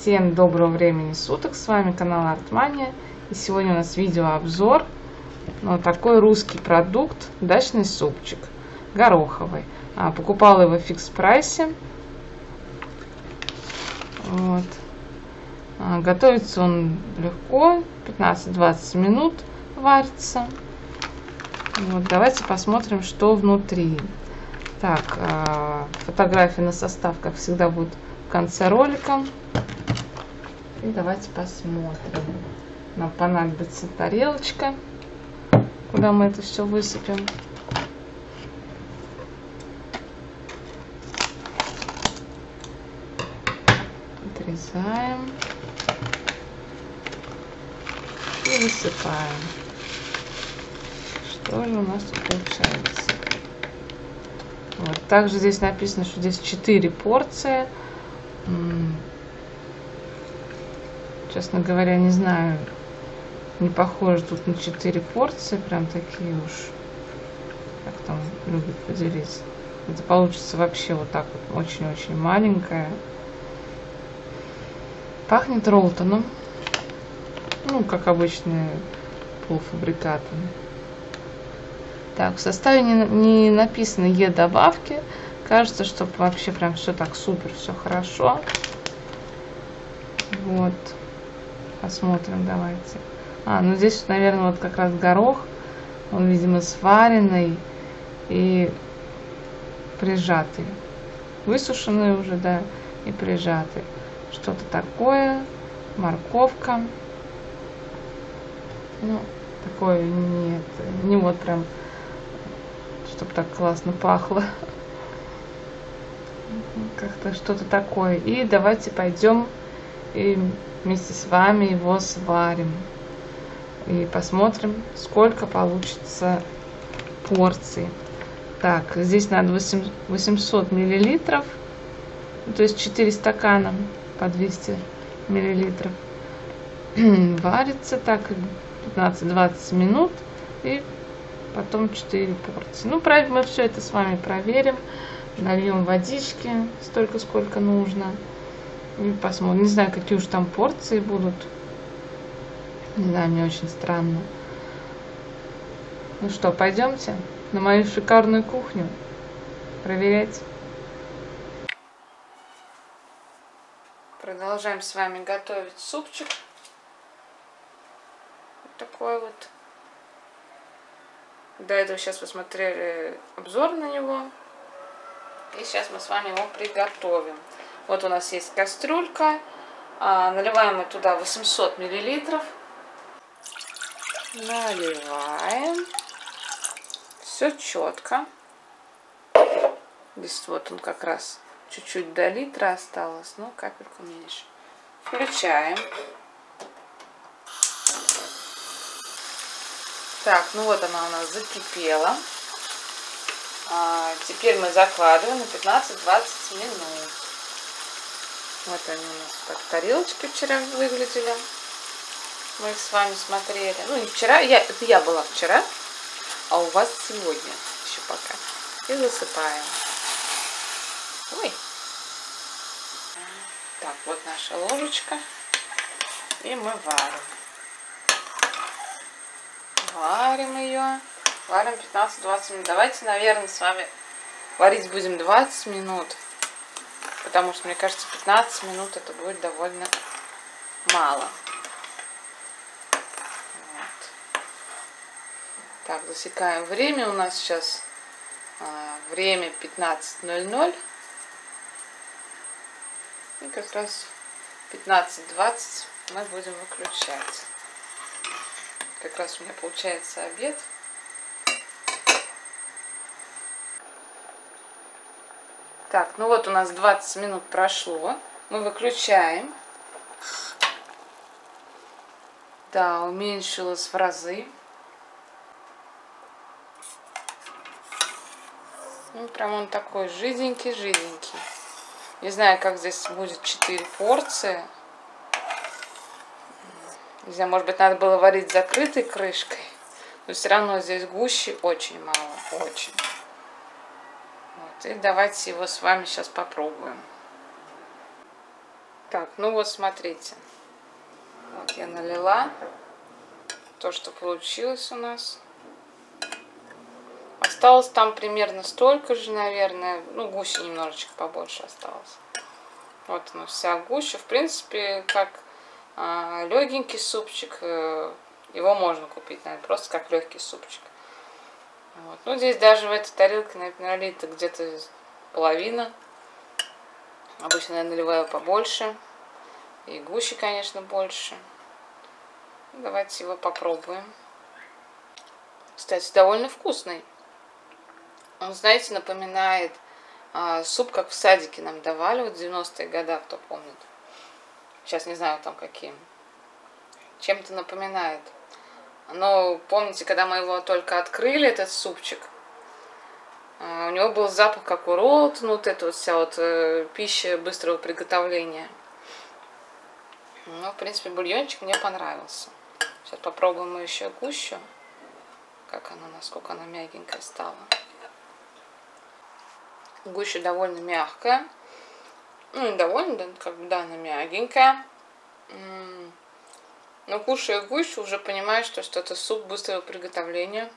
Всем доброго времени суток, с вами канал Артмания и сегодня у нас видеообзор на вот такой русский продукт, дачный супчик гороховый. А, покупала его в фикс прайсе. Вот. А, готовится он легко, 15-20 минут варится. Вот, давайте посмотрим, что внутри. Так, э, фотография на состав, как всегда, будет в конце ролика. И давайте посмотрим. Нам понадобится тарелочка, куда мы это все высыпем. Отрезаем. И высыпаем. Что же у нас тут получается? Вот. Также здесь написано, что здесь 4 порции. Честно говоря, не знаю. Не похоже тут на 4 порции. Прям такие уж. Как там любят поделиться. Это получится вообще вот так вот. Очень-очень маленькая. Пахнет ролтоном. Ну, как обычные полуфабрикаты. Так, в составе не, не написано Е-добавки. Кажется, что вообще прям все так супер, все хорошо. Вот. Посмотрим, давайте. А, ну здесь, наверное, вот как раз горох. Он, видимо, сваренный и прижатый. Высушенный уже, да, и прижатый. Что-то такое. Морковка. Ну, такое нет. Не вот прям чтобы так классно пахло. Как-то что-то такое. И давайте пойдем и вместе с вами его сварим. И посмотрим, сколько получится порций. Так, здесь надо 800 миллилитров, то есть 4 стакана по 200 миллилитров. Варится так 15-20 минут и потом 4 порции. Ну, мы все это с вами проверим. Нальем водички столько, сколько нужно. Посмотрим. Не знаю, какие уж там порции будут. Не знаю, мне очень странно. Ну что, пойдемте на мою шикарную кухню проверять. Продолжаем с вами готовить супчик. Вот такой вот. До этого сейчас вы смотрели обзор на него. И сейчас мы с вами его приготовим. Вот у нас есть кастрюлька. А, наливаем мы туда 800 миллилитров. Наливаем. Все четко. Здесь вот он как раз чуть-чуть до литра осталось. Ну, капельку меньше. Включаем. Так, ну вот она у нас закипела. А, теперь мы закладываем на 15-20 минут. Вот они у нас так тарелочки вчера выглядели. Мы их с вами смотрели. Ну, не вчера, я, я была вчера, а у вас сегодня еще пока. И засыпаем. Ой. Так, вот наша ложечка. И мы варим. Варим ее. Варим 15-20 минут. Давайте, наверное, с вами варить будем 20 минут. Потому что, мне кажется, 15 минут это будет довольно мало. Вот. Так, засекаем время. У нас сейчас а, время 15.00. И как раз 15-20 мы будем выключать. Как раз у меня получается обед. Так, ну вот у нас 20 минут прошло. Мы выключаем. Да, уменьшилось в разы. Ну, прям он такой жиденький-жиденький. Не знаю, как здесь будет 4 порции. Не знаю, может быть, надо было варить закрытой крышкой. Но все равно здесь гуще очень мало. Очень. И давайте его с вами сейчас попробуем. Так, ну вот смотрите. Вот я налила то, что получилось у нас. Осталось там примерно столько же, наверное. Ну, гуси немножечко побольше осталось. Вот она вся гуща. В принципе, как а, легенький супчик. Э, его можно купить, наверное, просто как легкий супчик. Вот. Ну, здесь даже в этой тарелке налито где-то половина. Обычно я наливаю побольше. И гуще, конечно, больше. Давайте его попробуем. Кстати, довольно вкусный. Он, знаете, напоминает а, суп, как в садике нам давали, вот в 90-е годы, кто помнит. Сейчас не знаю там каким. Чем-то напоминает. Но помните, когда мы его только открыли, этот супчик, а, у него был запах как у роллот, ну вот эта вот вся вот э, пища быстрого приготовления. Ну, в принципе, бульончик мне понравился. Сейчас попробуем мы еще гущу. Как она, насколько она мягенькая стала. Гуща довольно мягкая. Ну, довольно, да, как бы, да, она мягенькая. Но кушая гущу, уже понимаешь, что, что это суп быстрого приготовления.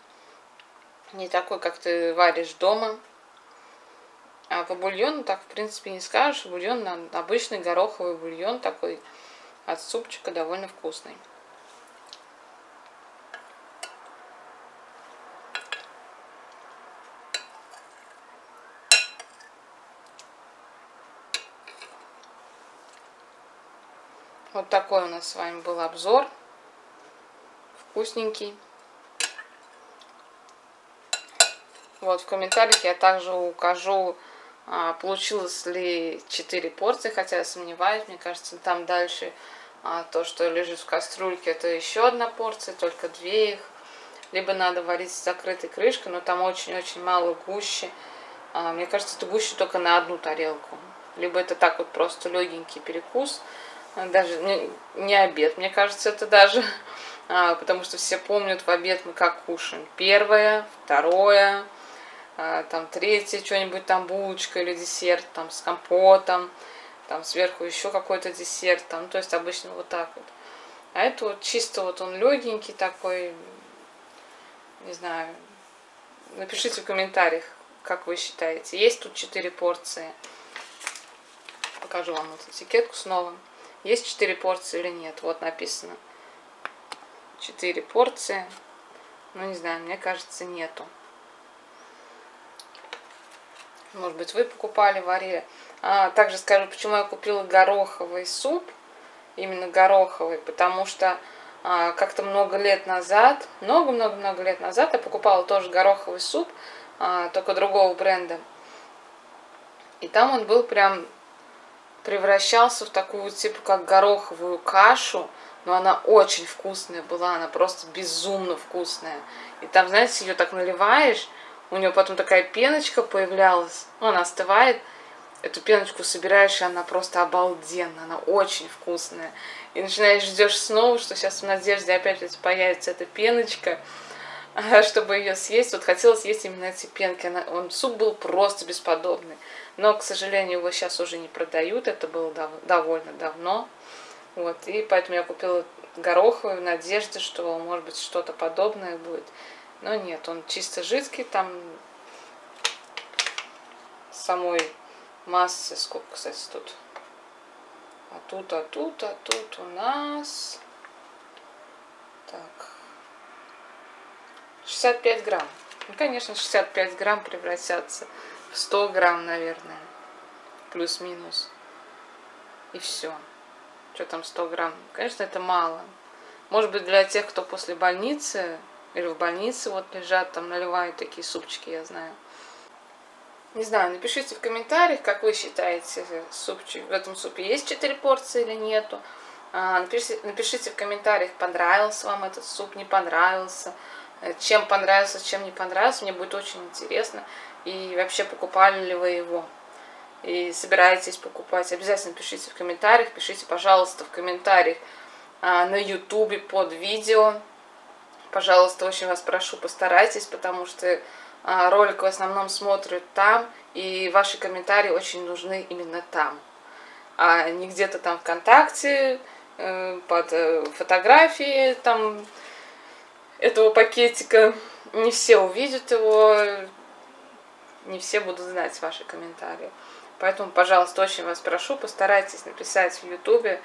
Не такой, как ты варишь дома. А по бульону так, в принципе, не скажешь. Бульон, обычный гороховый бульон такой от супчика довольно вкусный. Вот такой у нас с вами был обзор. Вкусненький. Вот в комментариях я также укажу, а, получилось ли 4 порции, хотя я сомневаюсь, мне кажется, там дальше а, то, что лежит в кастрюльке, это еще одна порция, только две их. Либо надо варить с закрытой крышкой, но там очень-очень мало гущи. А, мне кажется, это гущи только на одну тарелку. Либо это так вот просто легенький перекус даже не, не обед, мне кажется, это даже, а, потому что все помнят в обед мы как кушаем. Первое, второе, а, там третье, что-нибудь там булочка или десерт, там с компотом, там сверху еще какой-то десерт, там, то есть обычно вот так вот. А это вот чисто вот он легенький такой, не знаю, напишите в комментариях, как вы считаете. Есть тут 4 порции. Покажу вам вот этикетку снова. Есть 4 порции или нет? Вот написано. 4 порции. Ну, не знаю, мне кажется, нету. Может быть, вы покупали, варили. А, также скажу, почему я купила гороховый суп. Именно гороховый. Потому что а, как-то много лет назад, много-много-много лет назад я покупала тоже гороховый суп, а, только другого бренда. И там он был прям превращался в такую типа как гороховую кашу, но она очень вкусная была, она просто безумно вкусная. И там, знаете, ее так наливаешь, у нее потом такая пеночка появлялась, ну, она остывает, эту пеночку собираешь, и она просто обалденная, она очень вкусная. И начинаешь ждешь снова, что сейчас в надежде опять появится эта пеночка, чтобы ее съесть. Вот хотелось есть именно эти пенки. Она, он, суп был просто бесподобный. Но, к сожалению, его сейчас уже не продают. Это было дав довольно давно. Вот, и поэтому я купила гороховый в надежде, что, может быть, что-то подобное будет. Но нет, он чисто жидкий, там самой массы, сколько, кстати, тут. А тут, а тут, а тут у нас... Так. 65 грамм. Ну, конечно, 65 грамм превратятся 100 грамм, наверное, плюс-минус. И все. Что там 100 грамм? Конечно, это мало. Может быть, для тех, кто после больницы или в больнице вот лежат, там наливают такие супчики, я знаю. Не знаю, напишите в комментариях, как вы считаете, супчик, в этом супе есть 4 порции или нету. А, напишите, напишите в комментариях, понравился вам этот суп, не понравился, чем понравился, чем не понравился. Мне будет очень интересно. И вообще покупали ли вы его? И собираетесь покупать? Обязательно пишите в комментариях. Пишите, пожалуйста, в комментариях а, на ютубе под видео. Пожалуйста, очень вас прошу, постарайтесь, потому что а, ролик в основном смотрят там, и ваши комментарии очень нужны именно там. А не где-то там ВКонтакте э, под э, фотографией там этого пакетика. Не все увидят его, не все будут знать ваши комментарии. Поэтому, пожалуйста, очень вас прошу, постарайтесь написать в Ютубе,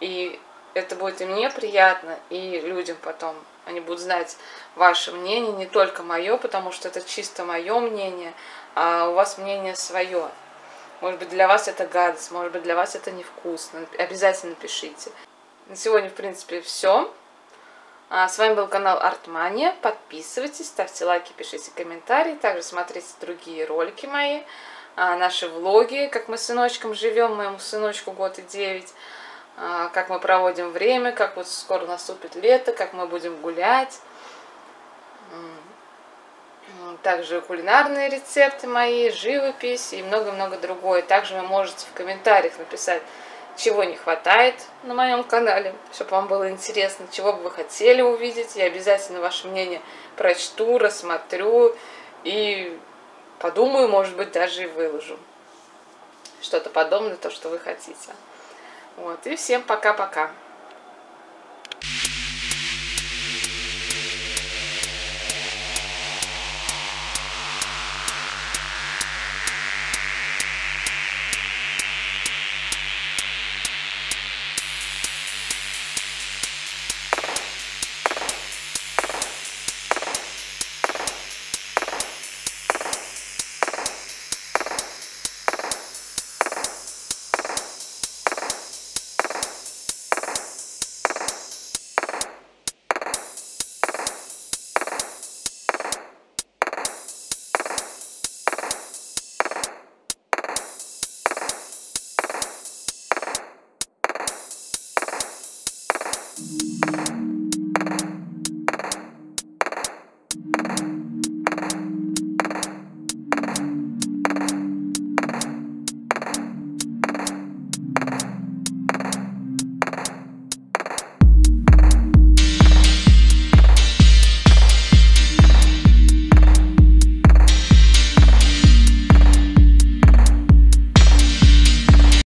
и это будет и мне приятно, и людям потом. Они будут знать ваше мнение, не только мое, потому что это чисто мое мнение, а у вас мнение свое. Может быть, для вас это гадость, может быть, для вас это невкусно. Обязательно пишите. На сегодня, в принципе, все. А, с вами был канал Артмания. Подписывайтесь, ставьте лайки, пишите комментарии. Также смотрите другие ролики мои, а, наши влоги, как мы с сыночком живем, моему сыночку год и девять, а, как мы проводим время, как вот скоро наступит лето, как мы будем гулять. Также кулинарные рецепты мои, живопись и много-много другое. Также вы можете в комментариях написать, чего не хватает на моем канале, чтобы вам было интересно, чего бы вы хотели увидеть. Я обязательно ваше мнение прочту, рассмотрю и подумаю, может быть, даже и выложу. Что-то подобное, то, что вы хотите. Вот, и всем пока-пока.